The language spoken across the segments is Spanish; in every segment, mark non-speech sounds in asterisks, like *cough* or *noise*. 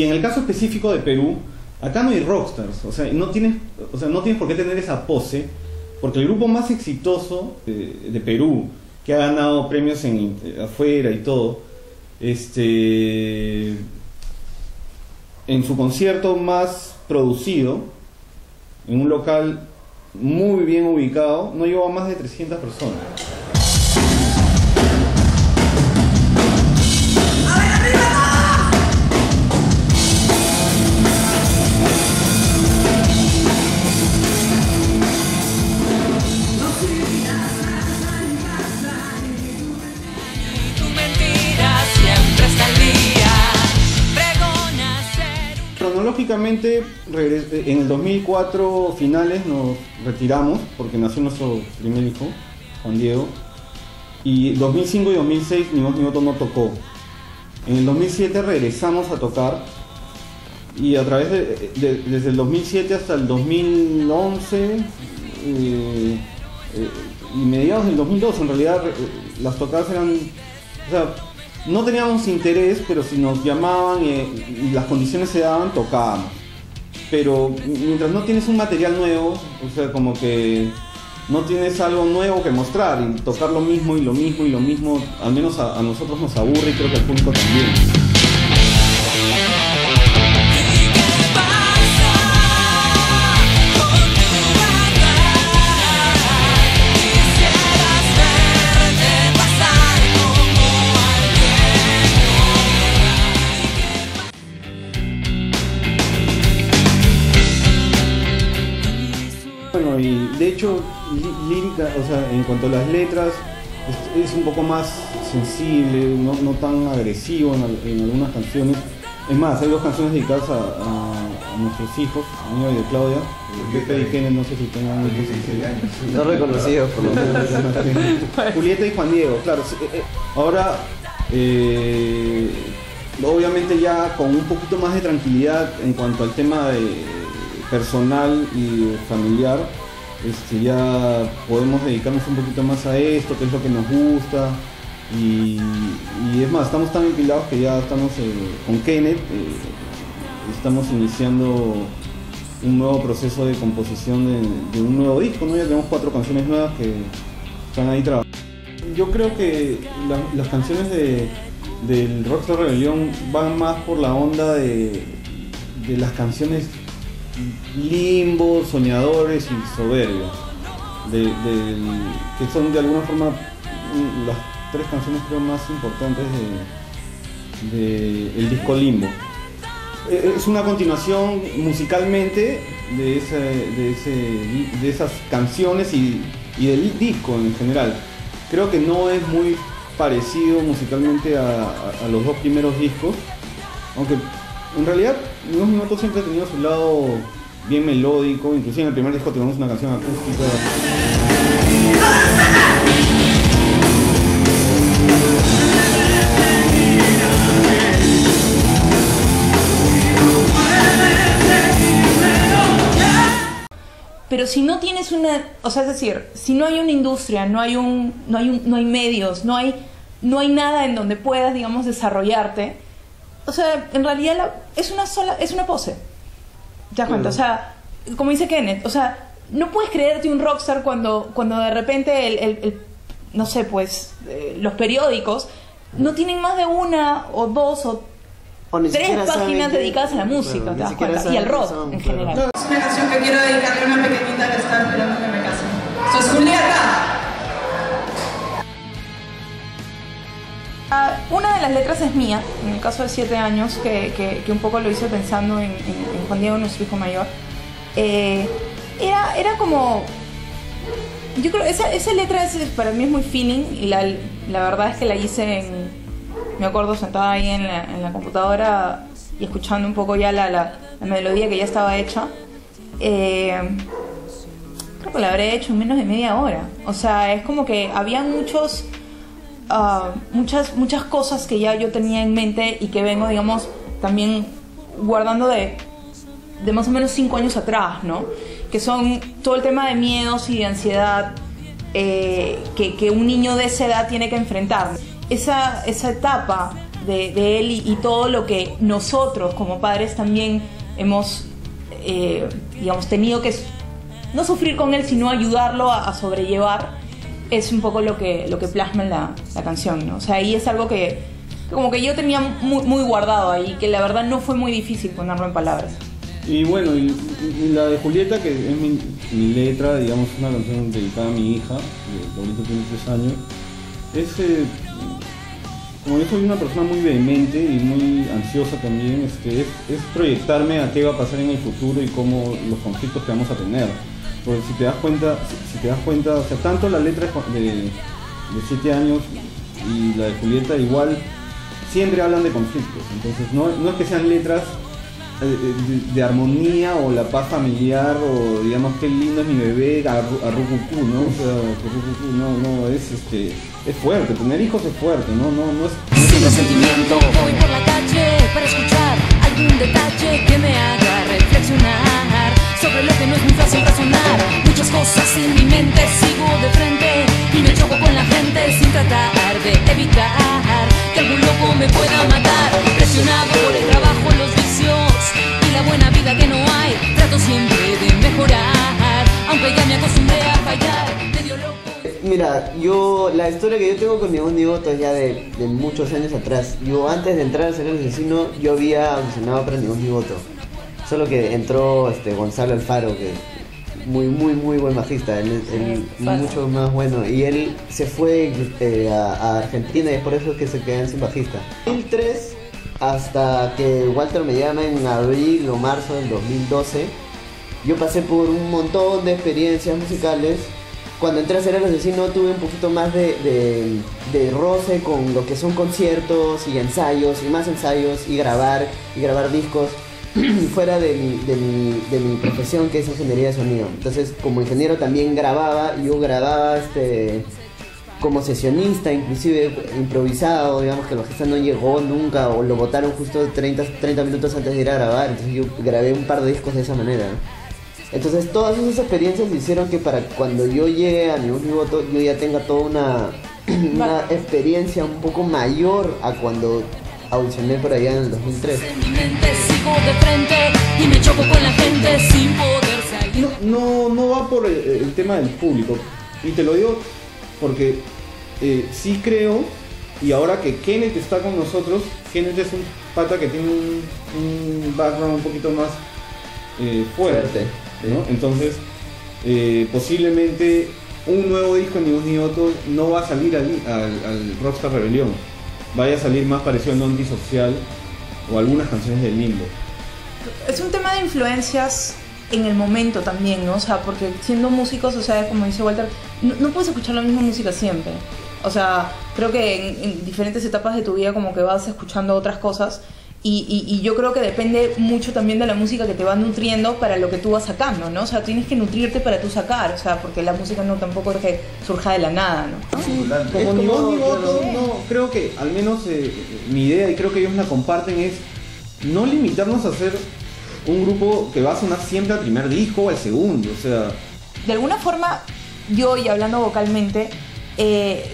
Y en el caso específico de Perú, acá no hay rockstars, o sea, no tienes, o sea, no tienes por qué tener esa pose, porque el grupo más exitoso de, Perú, que ha ganado premios en, afuera y todo, este, en su concierto más producido, en un local muy bien ubicado, no llevó a más de 300 personas. Regres- en el 2004 finales nos retiramos porque nació nuestro primer hijo, Juan Diego. Y 2005 y 2006 ni voz ni voto no tocó. En el 2007 regresamos a tocar y a través de, de- desde el 2007 hasta el 2011 eh, eh, y mediados del 2012 en realidad eh, las tocadas eran no teníamos interés pero si nos llamaban y, y las condiciones se daban tocábamos. Pero mientras no tienes un material nuevo o sea como que no tienes algo nuevo que mostrar y tocar lo mismo y lo mismo y lo mismo al menos a, a nosotros nos aburre y creo que al público también sea, en cuanto a las letras, es, es un poco más sensible, no, no tan agresivo en, al- en algunas canciones. Es más, hay dos canciones dedicadas a, a- a nuestros hijos, a mí y de Claudia. Pepe y Kenneth, no sé si tengan serio. No reconocido por lo menos. *laughs* Julieta y Juan Diego, claro. eh, eh, ahora, eh, obviamente ya con un poquito más de tranquilidad en cuanto al tema de personal y familiar, este, ya podemos dedicarnos un poquito más a esto, que es lo que nos gusta. Y, es más, estamos tan empilados que ya estamos eh, con Kenneth, eh, estamos iniciando un nuevo proceso de composición de, un nuevo disco, ¿no? Ya tenemos cuatro canciones nuevas que están ahí trabajando. Yo creo que la- las canciones de, del Rockstar Rebelión van más por la onda de, de las canciones limbo, soñadores y soberbios, que son de alguna forma mm, las tres canciones más importantes de, de el disco Limbo. Eh, Es una continuación musicalmente de, esas canciones y, del disco en general. Creo que no es muy parecido musicalmente a los dos primeros discos, aunque en realidad Los Minutos siempre ha tenido su lado bien melódico, inclusive en el primer disco tenemos una canción acústica. Pero si no tienes una, o sea, es decir, si no hay una industria, no hay un, no hay un, no hay medios, no hay, no hay nada en donde puedas, digamos, desarrollarte, o sea, en realidad la- es una sola, es una pose. ¿Te das cuenta? O sea, como dice Kenneth, o sea, no puedes creerte un rockstar cuando, cuando de repente el, el- el- no sé, pues, eh, los periódicos no tienen más de una o dos o tres páginas que- dedicadas a la música, ¿te das cuenta? Y al rock son, en claro. general. Es una canción que quiero dedicarle a una pequeñita que está esperando las letras es mía, en el caso de siete años, que, que- que un poco lo hice pensando en, en- en Juan Diego, nuestro hijo mayor. Eh, era, era como. Yo creo, esa, esa letra es, para mí es muy feeling y la, la verdad es que la hice en. Me acuerdo sentada ahí en la, en la computadora y escuchando un poco ya la, la- la melodía que ya estaba hecha. Eh, creo que la habré hecho en menos de media hora. O sea, es como que había muchos ah, muchas, muchas cosas que ya yo tenía en mente y que vengo, digamos, también guardando de, de más o menos cinco años atrás, ¿no? Que son todo el tema de miedos y de ansiedad eh, que, que un niño de esa edad tiene que enfrentar. Esa, esa etapa de, él y, todo lo que nosotros como padres también hemos, eh, digamos, tenido que no sufrir con él, sino ayudarlo a sobrellevar, es un poco lo que, lo que plasma en la, la canción, ¿no? O sea, ahí es algo que, como que yo tenía muy, muy guardado ahí, que la verdad no fue muy difícil ponerlo en palabras. Y bueno, y, y la de Julieta, que es mi, mi letra, digamos, una canción dedicada a mi hija, que ahorita tiene tres años, es, eh, como yo soy una persona muy vehemente y muy ansiosa también, este, es, es proyectarme a qué va a pasar en el futuro y cómo los conflictos que vamos a tener. Porque si te das cuenta, si, te das cuenta, o sea, tanto la letra de, Ju- de, de siete años y la de Julieta igual siempre hablan de conflictos. Entonces no, no es que sean letras eh, de, de armonía o la paz familiar o digamos qué lindo es mi bebé arru- arrucucú, ¿no? O sea, arrucucú, no, no, es este es fuerte, tener hijos es fuerte, no, no, no es, Sin sentimiento fácil razonar. Muchas cosas en mi mente sigo de frente y me choco con la gente sin tratar de evitar que algún loco me pueda matar. Presionado por el trabajo, los vicios y la buena vida que no hay, trato siempre de mejorar, aunque ya me acostumbré a fallar, medio loco. Mira, yo, la historia que yo tengo con mi Nivoto es ya de, de muchos años atrás. Yo antes de entrar a ser el asesino, yo había audicionado para ningún Nivoto. Solo que entró este Gonzalo Alfaro, que muy, muy, muy buen bajista, él, él mucho más bueno. Y él se fue eh, a, a Argentina y es por eso que se quedan sin bajista. 2003 hasta que Walter me llama en abril o marzo del 2012. Yo pasé por un montón de experiencias musicales. Cuando entré a ser el asesino tuve un poquito más de, de, de roce con lo que son conciertos y ensayos y más ensayos y grabar y grabar discos *clears throat* fuera de mi, de, mi, de mi profesión que es ingeniería de sonido. Entonces como ingeniero también grababa, yo grababa este como sesionista, inclusive improvisado, digamos que el bajista no llegó nunca o lo votaron justo 30, 30 minutos antes de ir a grabar, entonces yo grabé un par de discos de esa manera. Entonces todas esas experiencias hicieron que para cuando yo llegue a ningún voto yo ya tenga toda una, *clears throat* una experiencia un poco mayor a cuando audicioné por allá en el 2003. En mi mente sigo de frente y me choco con la gente sin poder salir. no, no, no va por el, el tema del público. Y te lo digo porque eh, sí creo, y ahora que Kenneth está con nosotros, Kenneth es un pata que tiene un, un background un poquito más eh, fuerte. Fuerte, ¿no? Entonces, eh, posiblemente un nuevo disco en Ni Voz Ni Voto no va a salir al, al, al Rockstar Rebelión. Vaya a salir más parecido a Non Social o algunas canciones del Limbo. Es un tema de influencias en el momento también, ¿no? O sea, porque siendo músicos, o sea, como dice Walter, no, no puedes escuchar la misma música siempre. O sea, creo que en, en diferentes etapas de tu vida como que vas escuchando otras cosas y, y- y yo creo que depende mucho también de la música que te va nutriendo para lo que tú vas sacando, ¿no? O sea, tienes que nutrirte para tú sacar, o sea, porque la música no tampoco es que surja de la nada, ¿no? Como ni como- voz ni voto, no, creo que al menos eh, mi idea, y creo que ellos la comparten, es no limitarnos a hacer un grupo que va a sonar siempre al primer disco o al segundo. O sea, de alguna forma, yo y hablando vocalmente, eh,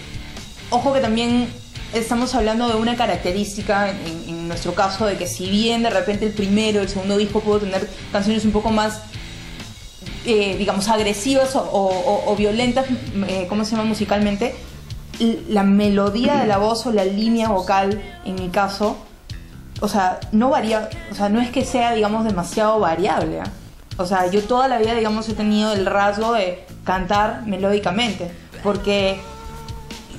ojo que también estamos hablando de una característica, en, en nuestro caso, de que si bien de repente el primero, el segundo disco pudo tener canciones un poco más, eh, digamos, agresivas o, violentas, eh, ¿cómo se llama musicalmente? La melodía de la voz o la línea vocal, en mi caso, o sea, no varía, o sea, no es que sea, digamos, demasiado variable. ¿ah? O sea, yo toda la vida, digamos, he tenido el rasgo de cantar melódicamente, porque,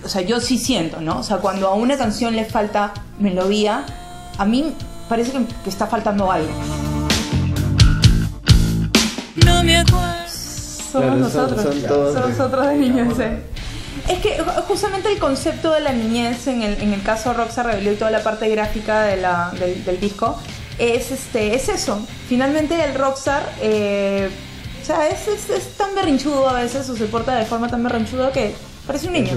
o sea, yo sí siento, ¿no? O sea, cuando a una canción le falta melodía, a mí parece que, que está faltando algo. No me acuerdo. Somos Claro, nosotros. son todos Somos nosotros de. ¿eh? Es que ju- justamente el concepto de la niñez en el, en el caso Roxa Rebelió y toda la parte gráfica de la- del, del disco es este es eso. Finalmente el Rockstar eh, o sea, es, es- es tan berrinchudo a veces o se porta de forma tan berrinchuda que parece un niño.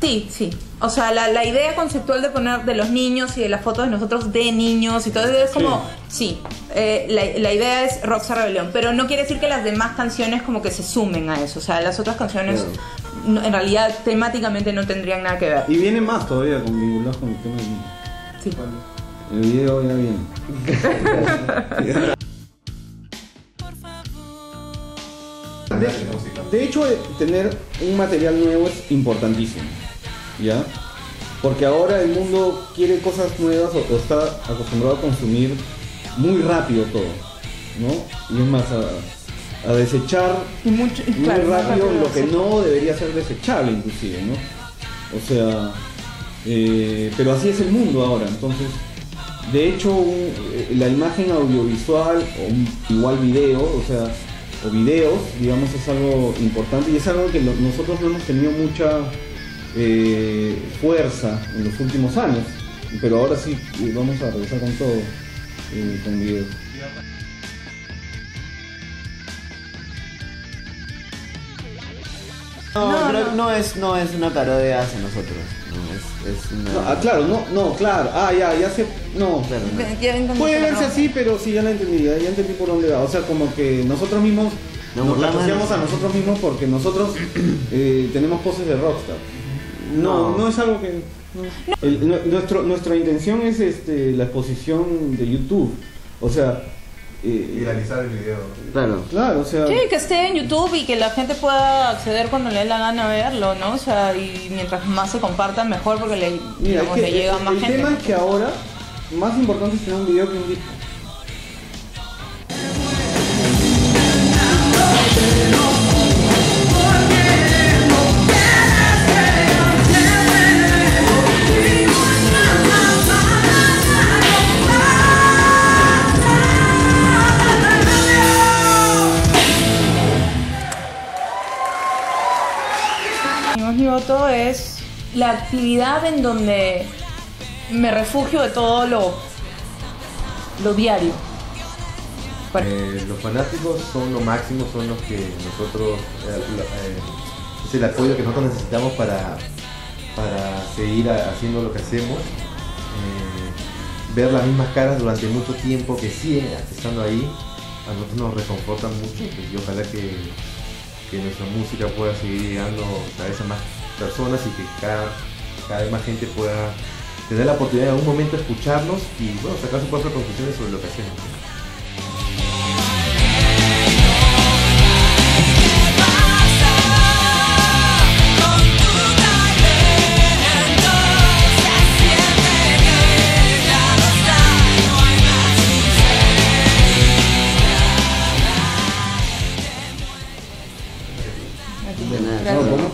Sí, sí. O sea, la, la idea conceptual de poner de los niños y de las fotos de nosotros de niños y todo eso es como, sí, eh, la, la idea es Rockstar Rebelión, pero no quiere decir que las demás canciones como que se sumen a eso. O sea, las otras canciones no- en realidad temáticamente no tendrían nada que ver. y viene más todavía con vinculados con el tema del Limbo. sí. El video ya viene. De, de hecho, tener un material nuevo es importantísimo, ¿ya? Porque ahora el mundo quiere cosas nuevas o, o está acostumbrado a consumir muy rápido todo, ¿no? Y es más, a, a desechar Y mucho, y muy claro, rápido rápido lo que no debería ser desechable inclusive, ¿no? O sea, eh, pero así es el mundo ahora, entonces, de hecho, un- eh, la imagen audiovisual o un- igual video, o sea, o videos, digamos, es algo importante y es algo que lo- nosotros no hemos tenido mucha eh, fuerza en los últimos años, pero ahora sí eh, vamos a regresar con todo, eh, con videos. No, No, creo- no. no es, no es una parodia hacia nosotros. No, es, es una. No, ah, claro, no, no, claro, ah, ya, ya sé, no, Claro, Puede verse así, pero sí, ya la entendí, ya, ya entendí por dónde va. O sea, como que nosotros mismos Nos nos a nosotros. nosotros mismos porque nosotros *clears throat* eh, tenemos poses de rockstar. No, No. no, es algo que... no. El- nu- nuestro, nuestra intención es este, la exposición de YouTube. O sea... eh, Viralizar el video. Claro. claro, o sea... Sí, que esté en YouTube y que la gente pueda acceder cuando le dé la gana verlo, ¿no? O sea, y mientras más se comparta, mejor porque le, Mira, digamos, es que le llega el, más el gente. tema es que ahora más importante es tener un video que un disco. Voto es la actividad en donde me refugio de todo lo, lo diario. Eh, los fanáticos son lo máximo, son los que nosotros, eh, eh, es el apoyo que nosotros necesitamos para, para seguir haciendo lo que hacemos. Ver las mismas caras durante mucho tiempo que siguen estando ahí, a nosotros nos reconfortan mucho pues, y ojalá que, que nuestra música pueda seguir llegando a más personas y que cada, cada vez más gente pueda tener la oportunidad en algún momento de escucharnos y bueno, sacar sus propias conclusiones sobre lo que hacemos.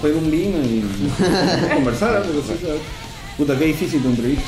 Pedir un vino y *laughs* conversar. Puta, qué difícil tu entrevista.